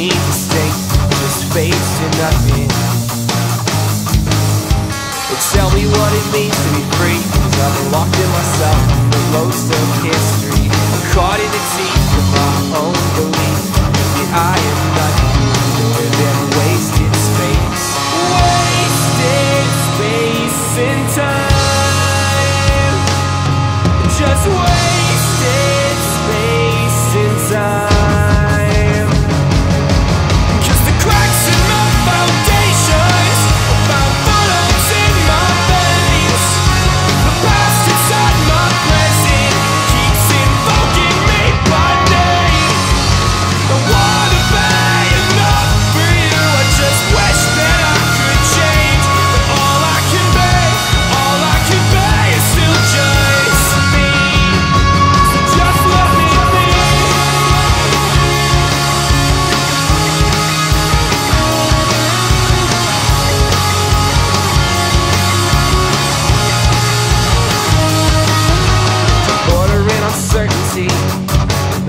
To mistakes, just face to nothing. But tell me what it means to be free, i I'm locked in myself, for most of history. Caught in the teeth.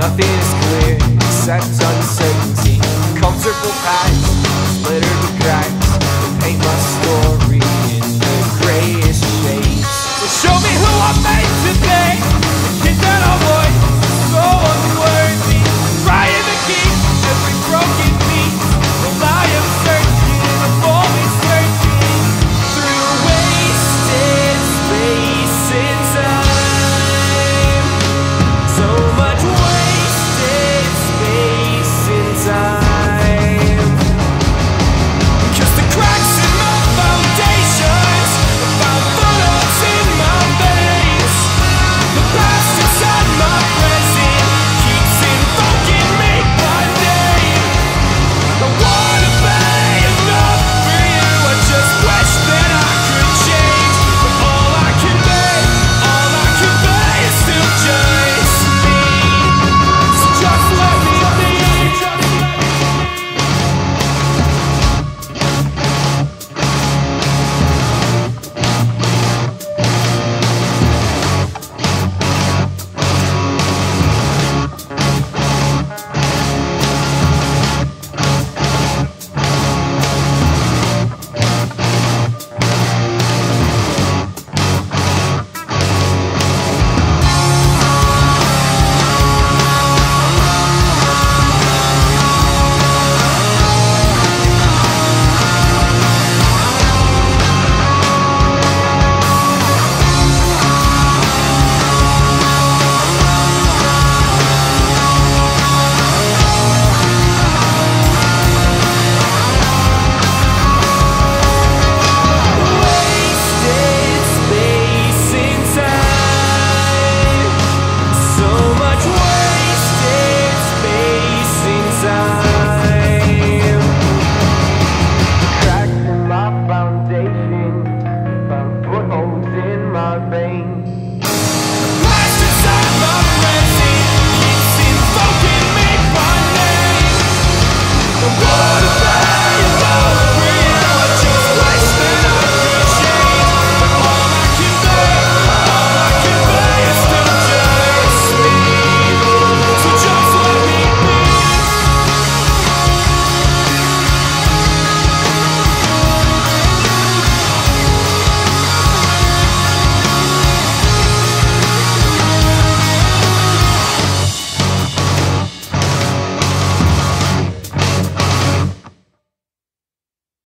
Nothing is clear except uncertainty. Comfortable past.